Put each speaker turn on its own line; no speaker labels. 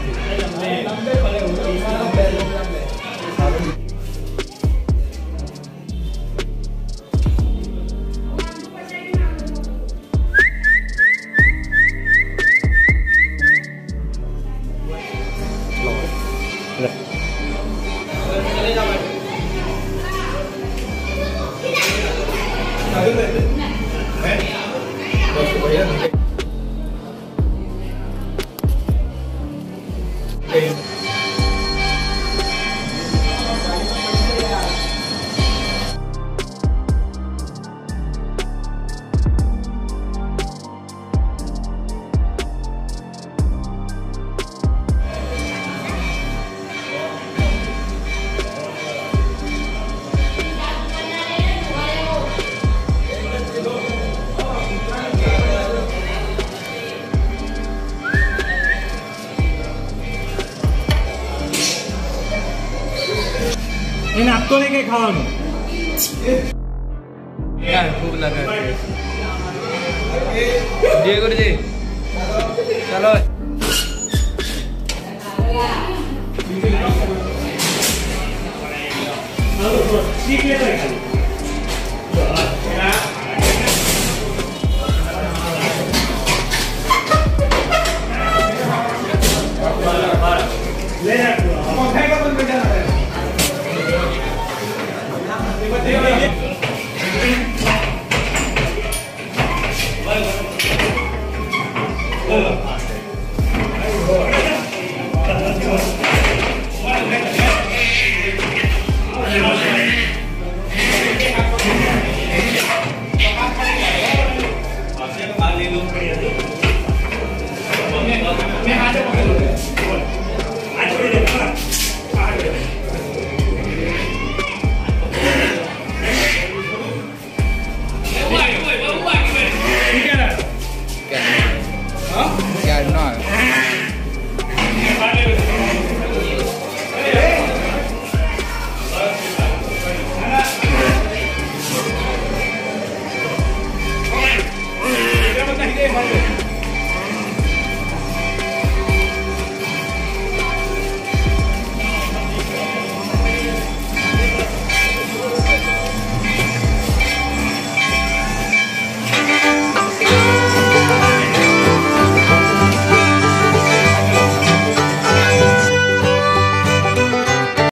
っていう。Amém. এই নাট্য রেখে খাওয়ানো খুব চলো। ঠিক আছে।